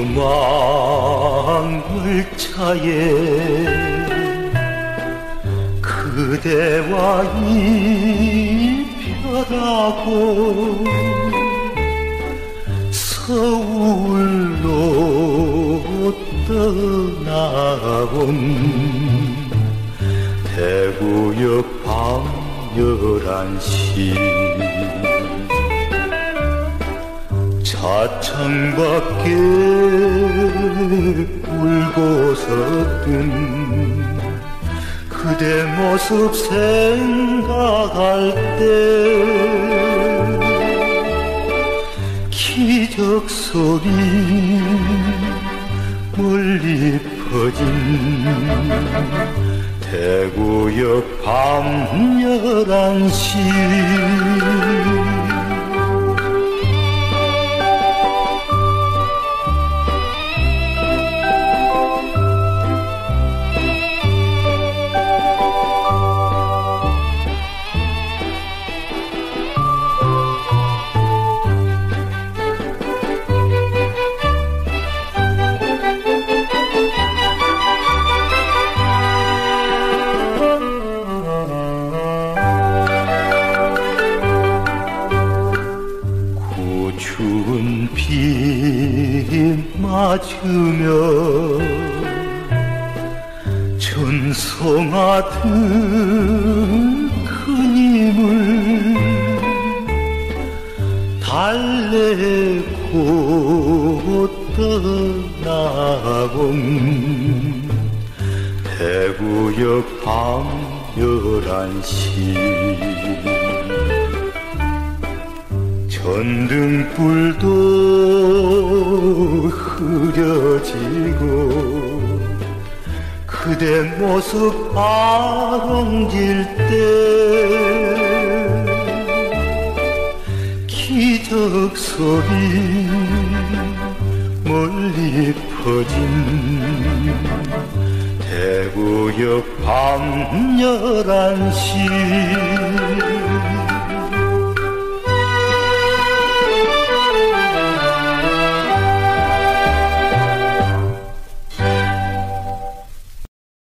주망을 차에 그대와 이별하고 서울로 떠나온 대구역 밤 열한 시 차창밖에 울고서 뜬 그대 모습 생각할 때 기적 소리 멀리 퍼진 대구역 밤 열한 시 맞으며 전송하듯 큰 힘을 달래고 떠나본 대구역 밤 열한 시 전등불도 흐려지고 그대 모습 아롱질 때 기적 소리 멀리 퍼진 대구역 밤 열한 시